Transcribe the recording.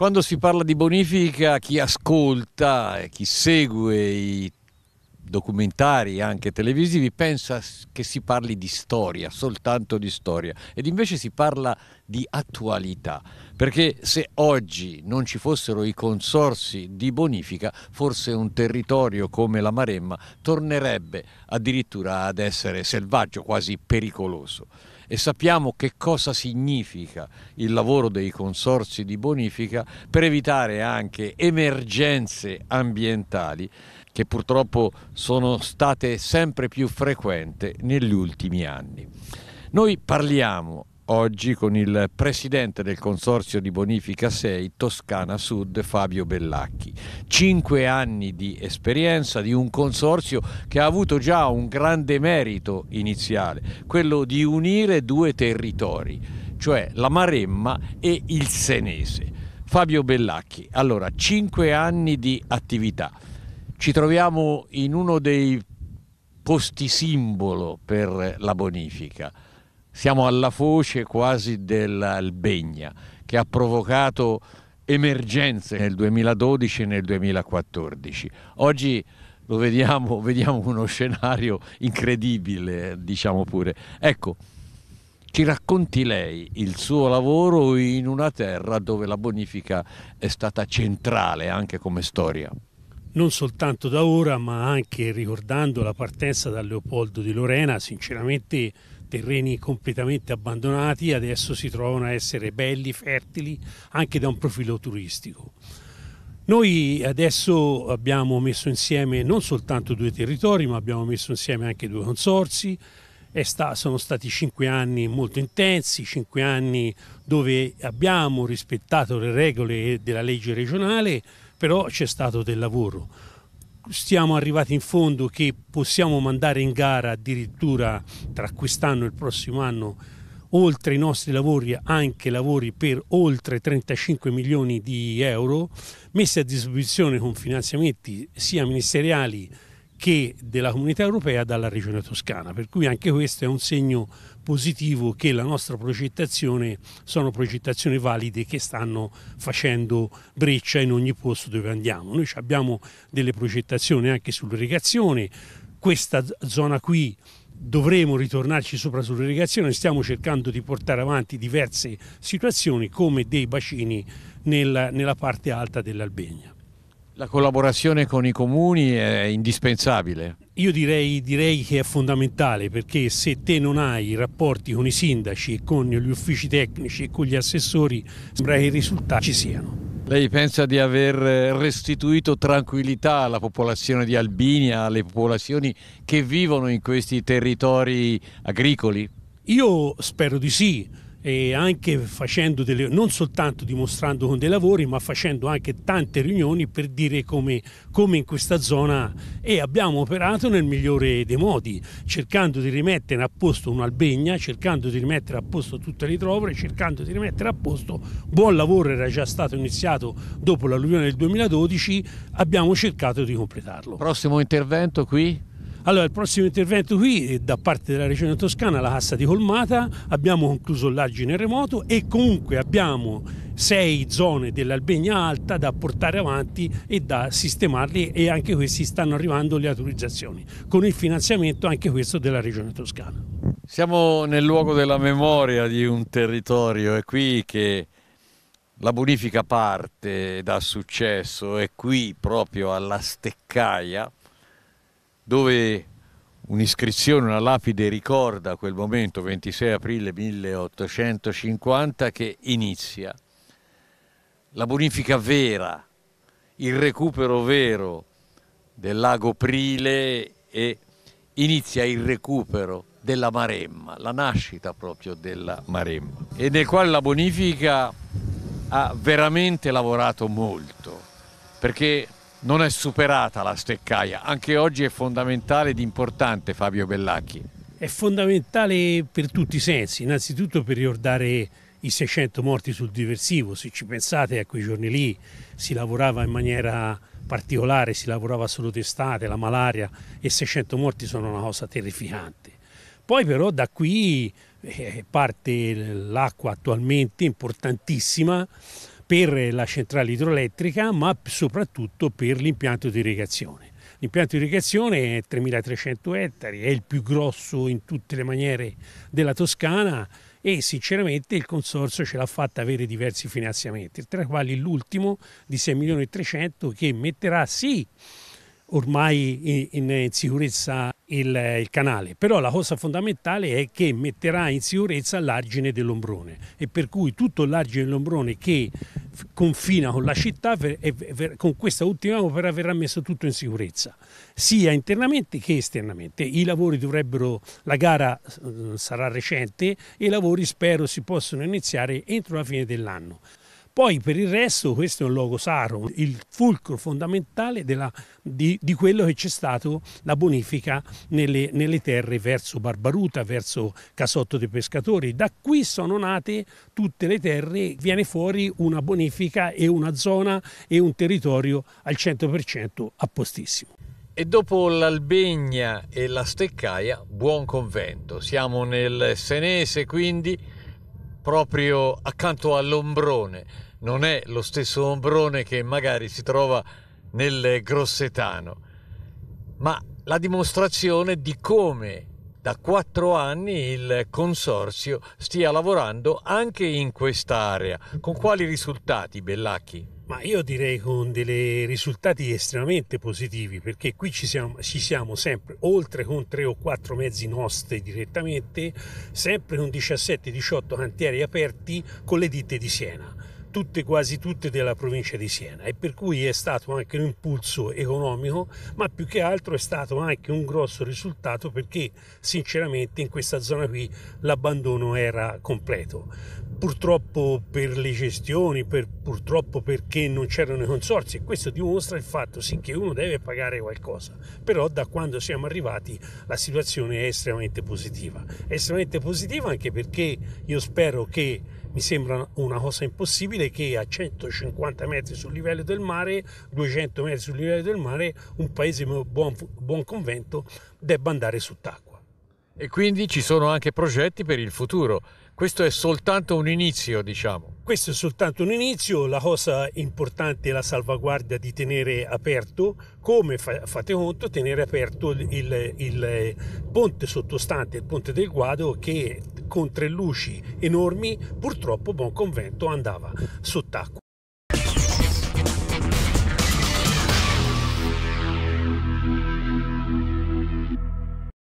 Quando si parla di bonifica, chi ascolta e chi segue i documentari anche televisivi pensa che si parli di storia, soltanto di storia, ed invece si parla di attualità, perché se oggi non ci fossero i consorsi di bonifica, forse un territorio come la Maremma tornerebbe addirittura ad essere selvaggio, quasi pericoloso e sappiamo che cosa significa il lavoro dei consorsi di bonifica per evitare anche emergenze ambientali che purtroppo sono state sempre più frequenti negli ultimi anni. Noi parliamo oggi con il presidente del Consorzio di Bonifica 6 Toscana Sud Fabio Bellacchi. Cinque anni di esperienza di un consorzio che ha avuto già un grande merito iniziale, quello di unire due territori, cioè la Maremma e il Senese. Fabio Bellacchi, allora cinque anni di attività. Ci troviamo in uno dei posti simbolo per la bonifica siamo alla foce quasi dell'Albegna che ha provocato emergenze nel 2012 e nel 2014. Oggi lo vediamo, vediamo uno scenario incredibile, diciamo pure. Ecco, ci racconti lei il suo lavoro in una terra dove la bonifica è stata centrale anche come storia? Non soltanto da ora, ma anche ricordando la partenza da Leopoldo di Lorena, sinceramente terreni completamente abbandonati adesso si trovano a essere belli, fertili, anche da un profilo turistico. Noi adesso abbiamo messo insieme non soltanto due territori, ma abbiamo messo insieme anche due consorsi. Sta, sono stati cinque anni molto intensi, cinque anni dove abbiamo rispettato le regole della legge regionale, però c'è stato del lavoro siamo arrivati in fondo che possiamo mandare in gara addirittura tra quest'anno e il prossimo anno oltre i nostri lavori anche lavori per oltre 35 milioni di euro messi a disposizione con finanziamenti sia ministeriali che della comunità europea dalla regione toscana, per cui anche questo è un segno positivo che la nostra progettazione sono progettazioni valide che stanno facendo breccia in ogni posto dove andiamo. Noi abbiamo delle progettazioni anche sull'irrigazione, questa zona qui dovremo ritornarci sopra sull'irrigazione, stiamo cercando di portare avanti diverse situazioni come dei bacini nella, nella parte alta dell'Albegna. La collaborazione con i comuni è indispensabile. Io direi, direi, che è fondamentale perché se te non hai rapporti con i sindaci con gli uffici tecnici e con gli assessori sembra che i risultati ci siano. Lei pensa di aver restituito tranquillità alla popolazione di Albinia, alle popolazioni che vivono in questi territori agricoli? Io spero di sì e anche facendo delle, non soltanto dimostrando con dei lavori ma facendo anche tante riunioni per dire come, come in questa zona e abbiamo operato nel migliore dei modi cercando di rimettere a posto un'albegna cercando di rimettere a posto tutte le trovole cercando di rimettere a posto buon lavoro era già stato iniziato dopo l'alluvione del 2012 abbiamo cercato di completarlo. Prossimo intervento qui allora, il prossimo intervento qui da parte della Regione Toscana, la Cassa di Colmata, abbiamo concluso l'argine remoto e comunque abbiamo sei zone dell'Albegna Alta da portare avanti e da sistemarli e anche questi stanno arrivando le autorizzazioni, con il finanziamento anche questo della Regione Toscana. Siamo nel luogo della memoria di un territorio, è qui che la bonifica parte da successo, è qui proprio alla Steccaia, dove un'iscrizione, una lapide ricorda quel momento, 26 aprile 1850, che inizia. La bonifica vera, il recupero vero del lago Prile e inizia il recupero della Maremma, la nascita proprio della Maremma, e nel quale la bonifica ha veramente lavorato molto, perché non è superata la steccaia, anche oggi è fondamentale ed importante Fabio Bellacchi. È fondamentale per tutti i sensi, innanzitutto per ricordare i 600 morti sul diversivo, se ci pensate a quei giorni lì si lavorava in maniera particolare, si lavorava solo d'estate, la malaria e 600 morti sono una cosa terrificante. Poi però da qui eh, parte l'acqua attualmente importantissima per la centrale idroelettrica, ma soprattutto per l'impianto di irrigazione. L'impianto di irrigazione è 3.300 ettari, è il più grosso in tutte le maniere della Toscana e sinceramente il consorzio ce l'ha fatta avere diversi finanziamenti, tra i quali l'ultimo di 6 milioni e 300 che metterà sì ormai in, in sicurezza il, il, canale, però la cosa fondamentale è che metterà in sicurezza l'argine dell'ombrone e per cui tutto l'argine dell'ombrone che confina con la città, con questa ultima opera verrà messo tutto in sicurezza, sia internamente che esternamente. I lavori dovrebbero, la gara sarà recente e i lavori spero si possono iniziare entro la fine dell'anno. Poi per il resto questo è un logo saro, il fulcro fondamentale della, di, di, quello che c'è stato la bonifica nelle, nelle, terre verso Barbaruta, verso Casotto dei Pescatori. Da qui sono nate tutte le terre, viene fuori una bonifica e una zona e un territorio al 100% a postissimo. E dopo l'Albegna e la Steccaia, buon convento. Siamo nel Senese quindi proprio accanto all'ombrone. Non è lo stesso ombrone che magari si trova nel Grossetano, ma la dimostrazione di come da quattro anni il consorzio stia lavorando anche in quest'area. Con quali risultati, Bellacchi? Ma io direi con dei risultati estremamente positivi perché qui ci siamo, ci siamo, sempre, oltre con tre o quattro mezzi nostri direttamente, sempre con 17-18 cantieri aperti con le ditte di Siena tutte, quasi tutte della provincia di Siena e per cui è stato anche un impulso economico, ma più che altro è stato anche un grosso risultato perché sinceramente in questa zona qui l'abbandono era completo. Purtroppo per le gestioni, per, purtroppo perché non c'erano i consorzi e questo dimostra il fatto sì che uno deve pagare qualcosa, però da quando siamo arrivati la situazione è estremamente positiva. È estremamente positiva anche perché io spero che mi sembra una cosa impossibile che a 150 metri sul livello del mare, 200 metri sul livello del mare, un paese buon, buon convento debba andare sott'acqua. E quindi ci sono anche progetti per il futuro. Questo è soltanto un inizio, diciamo. Questo è soltanto un inizio, la cosa importante è la salvaguardia di tenere aperto, come fate conto, tenere aperto il, il ponte sottostante, il ponte del Guado, che con tre luci enormi purtroppo Buon Convento andava sott'acqua.